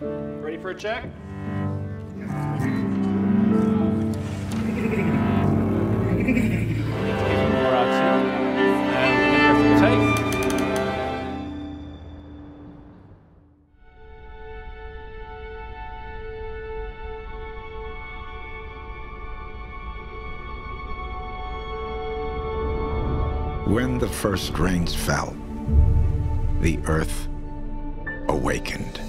Ready for a check? When the first rains fell, the earth awakened.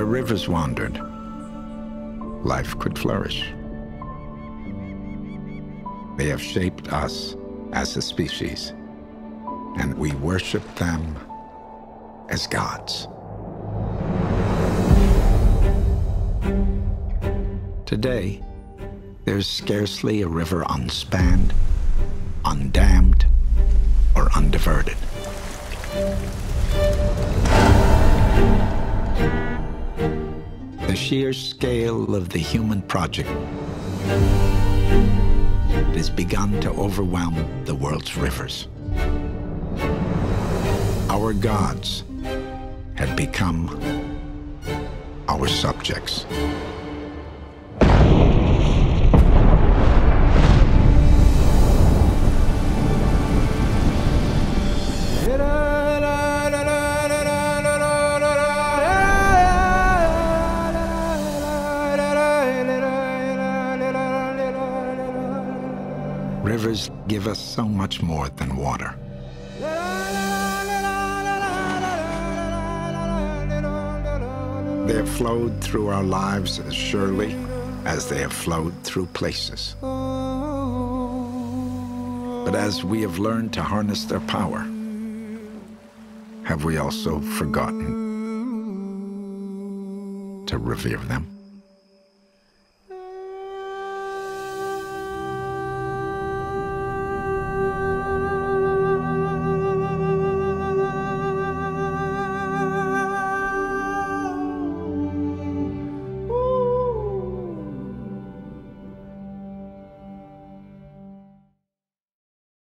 Where rivers wandered, life could flourish. They have shaped us as a species, and we worship them as gods. Today, there's scarcely a river unspanned, undammed, or undiverted. The sheer scale of the human project has begun to overwhelm the world's rivers. Our gods have become our subjects. Rivers give us so much more than water. They have flowed through our lives as surely as they have flowed through places. But as we have learned to harness their power, have we also forgotten to revere them?